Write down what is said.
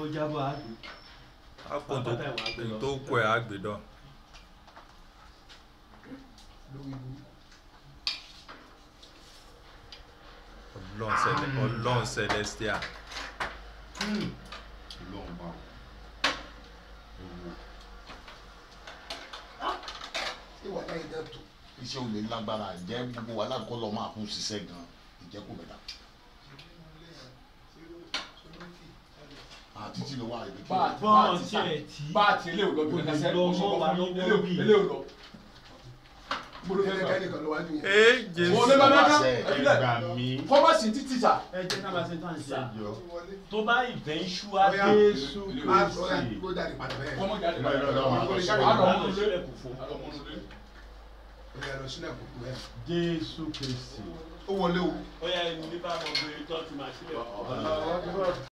ó jábọ̀ àgbẹ̀. apò tó kọ ẹ̀ àgbẹ̀dọ̀. ọlọ́run celestial. Hmm. ọlọ́run bá wọ. ìwà láyé dẹ́tù iṣẹ́ olè lágbára jẹ́ gbogbo wa lákọ́ lọ́ọ́ máa kún ṣiṣẹ́ gan-an ìjẹ́kù tí ló wà ibi tí bá ti sá bá ti ilé òlọ bí ẹsẹ ọsọ fún ilé ilé òlọ. Ee Jésù ẹgbà mi. Kọ́mọ̀sì ti tìjà. Ẹ jẹ́ ká bá ṣe tán ṣe. Tó bá ìfẹ́ ń ṣú á Jésù Kristi. Kọ́mọ̀ jáde padà bẹ́ẹ̀. Àlọ́ mú lé. Àlọ́ mú lé. Jésù Kristi. Ó wọlé o. Ó yẹ ní bá ọmọ obìnrin tó ti máa sílẹ̀.